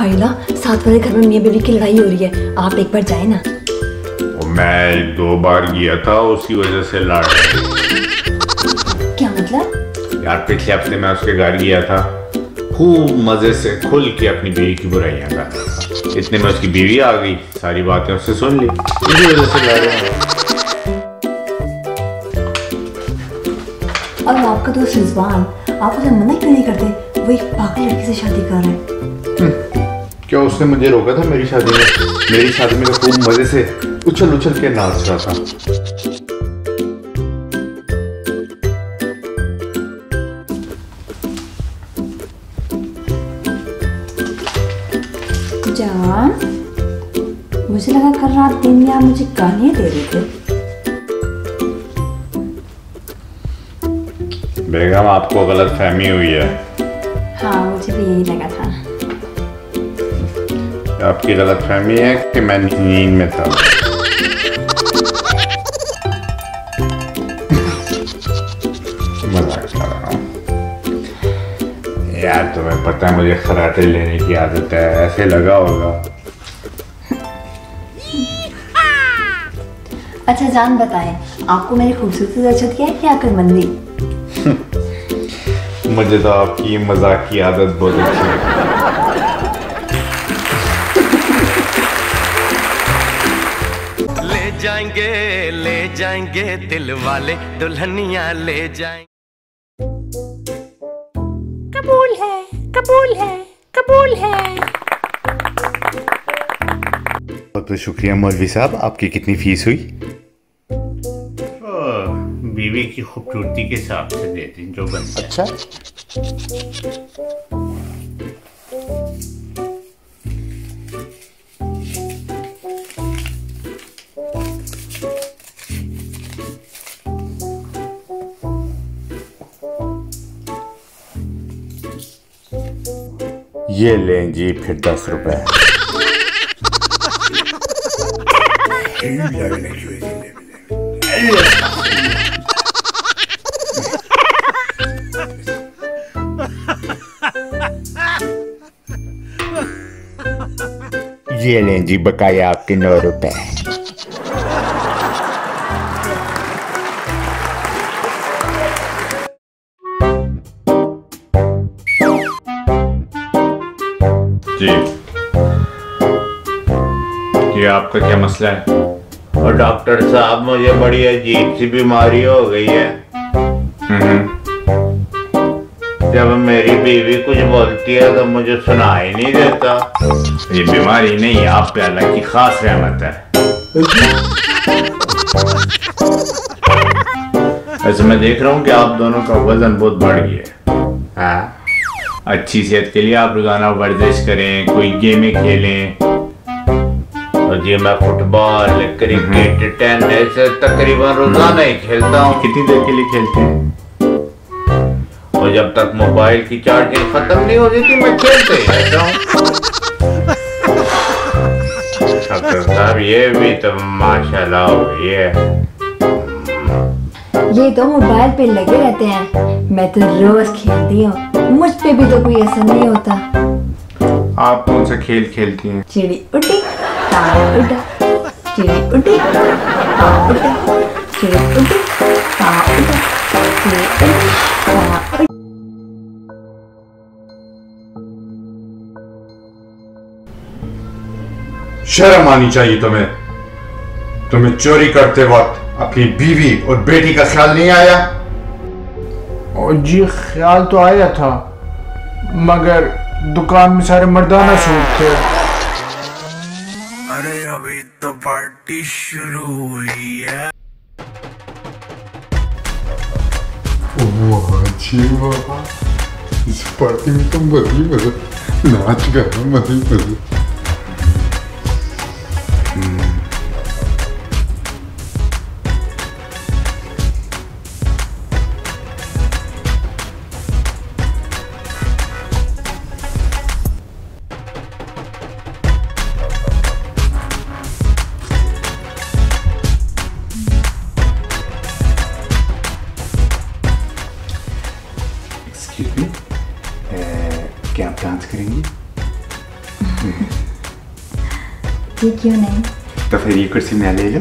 हाइला साथ वाले घर में मियाँ बीवी की लड़ाई हो रही है। आप एक बार जाए ना। मैं दो बार गया था उसी वजह से लड़ क्या मतलब? यार पिछले हफ़्ते मैं उसके घर गया था। खूब मज़े से खुल के अपनी बीवी की बुराइयाँ कर था। इतने में उसकी बीवी आ गई सारी बातें उससे सुन ली। इसी वजह से लड़ रहे हैं। और आपका दोस्त रिजवान आप उसे मना क्यों नहीं करते? वो एक पागल लड़की से शादी कर रहे हैं। क्या उसने मुझे रोका था मेरी शादी में? मेरी शादी में तो खूब मज़े से उछल उछल के नाच रहा था। जान मुझे लगा कल रात दिन में आप मुझे गालियाँ दे रहे थे। बेगम आपको गलत फहमी हुई है। हाँ मुझे भी यही लगा था। आपकी गलत फहमी है कि मैं नींद में था। मज़ाक कर रहा हूँ। यार तुम्हें पता है मुझे खराटे लेने की आदत है। ऐसे लगा होगा। अच्छा जान बताएँ आपको मेरी खूबसूरती से अच्छा किया है या अक्लमंदी मुझे तो आपकी मज़ाक की आदत बहुत अच्छी है। जाएँगे ले जाएँगे दिल वाले दुल्हनिया ले जाएँगे कबूल है कबूल है कबूल है। बहुत बहुत शुक्रिया मौलवी साहब आपकी कितनी फ़ीस हुई? बीवी की खूबसूरती के हिसाब से देते हैं जो बनता अच्छा। ये लें जी फिर दस रुपए। ये लें जी बकाया आपके नौ रुपए। जी। ये आपका क्या मसला है? और डॉक्टर साहब मुझे बड़ी अजीब सी बीमारी हो गई है। जब मेरी बीवी कुछ बोलती है तो मुझे सुनाई नहीं देता। ये बीमारी नहीं आप पे अल्लाह की खास रहमत है। ऐसे मैं देख रहा हूँ कि आप दोनों का वज़न बहुत बढ़ गया है। हाँ। अच्छी सेहत के लिए आप रोज़ाना वर्जिश करें कोई गेमें खेलें। और जी मैं फुटबॉल क्रिकेट टेनिस तकरीबन रोज़ाना ही खेलता हूँ। कितनी देर के लिए खेलते हैं? और जब तक मोबाइल की चार्जिंग खत्म नहीं हो जाती मैं खेलते ही रहता हूँ। डॉक्टर साहब ये भी तो माशाल्लाह हो है। ये तो मोबाइल पे लगे रहते हैं। मैं तो रोज खेलती हूँ। मुझ पे भी तो कोई असर नहीं होता। आप कौन सा खेल खेलती हैं। चिड़ी उठी तारा उठा चिड़ी उठी तारा उठा चिड़ी उठी तारा उठा चिड़ी उठी तारा शर्म आनी चाहिए तुम्हें। तुम्हें चोरी करते वक्त अपनी बीवी और बेटी का ख्याल नहीं आया? और जी ख्याल तो आया था मगर दुकान में सारे मर्दाना सूट थे। अरे अभी तो पार्टी शुरू हुई है। जी इस पार्टी में तो मज़े ही मज़े नाच गाना मज़े ही मज़े भी क्या आप डांस करेंगी ये क्यों नहीं तो फिर ये कुर्सी मैं ले लो